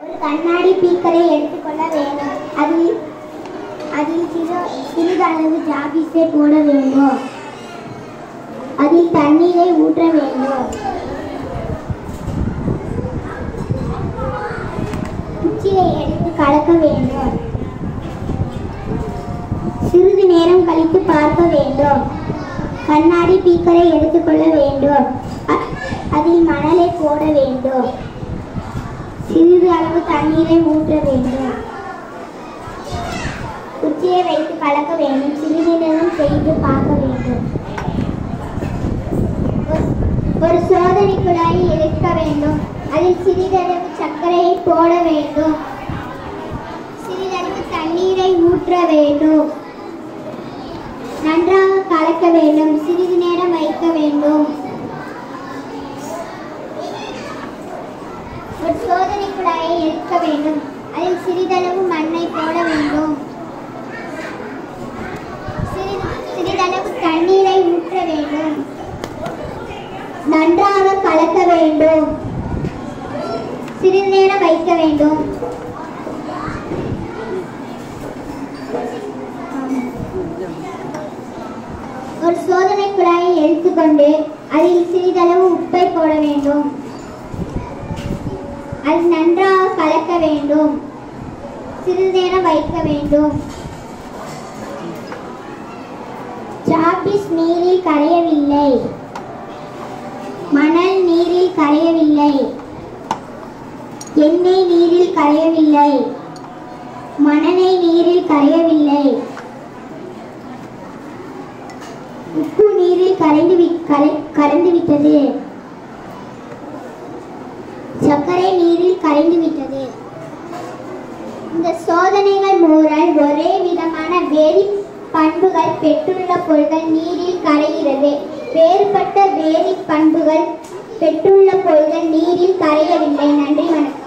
ஒரு கண்ணாடி பீக்கரை எடுத்துக்கொள்ள வேண்டும். அதில் அதில் சிறு சிறிதளவு ஜாபிஸை போட வேண்டும். அதில் தண்ணீரை ஊற்ற வேண்டும். குச்சியை எடுத்து கலக்க வேண்டும். சிறிது நேரம் கழித்து பார்க்க வேண்டும். கண்ணாடி பீக்கரை எடுத்துக்கொள்ள வேண்டும். அதில் மணலை போட வேண்டும். சிறிது அளவு தண்ணீரை ஊற்ற வேண்டும். குச்சியை வைத்து கலக்க வேண்டும். சிறிது செய்து பார்க்க வேண்டும். ஒரு- சோதனை குழாயை எடுக்க வேண்டும். அதில் சிறிதளவு சர்க்கரையை போட வேண்டும். சிறிதளவு தண்ணீரை ஊற்ற வேண்டும். நன்றாக கலக்க வேண்டும். சிறிது நேரம் வைக்க வேண்டும் ஒரு சோதனை குழாயை எடுக்க வேண்டும். அதில் சிறிதளவு மண்ணை போட வேண்டும். சிறிது சிறிதளவு தண்ணீரை ஊற்ற வேண்டும். நன்றாக கலக்க வேண்டும். சிறிது நேரம் வைக்க வேண்டும். ஒரு சோதனை குழாயை எடுத்துக்கொண்டு அதில் சிறிதளவு உப்பை போட வேண்டும். அது நன்றாக கலக்க வேண்டும். சிறிது நேரம் வைக்க வேண்டும். சாப்பிஸ் நீரில் கரையவில்லை. மணல் நீரில் கரையவில்லை. எண்ணெய் நீரில் கரையவில்லை. மணலை நீரில் கரையவில்லை. உப்பு நீரில் கரைந்து வி- கரை- கரைந்து விட்டது சர்க்கரை நீரில் கரைந்து விட்டது இந்த சோதனைகள் மூலம் ஒரே விதமான வேதி பண்புகள் பெற்றுள்ள பொருட்கள் நீரில் கரைகிறது. வேறுபட்ட வேதி பண்புகள் பெற்றுள்ள பொருட்கள் நீரில் கரையவில்லை. நன்றி வணக்கம்.